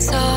So.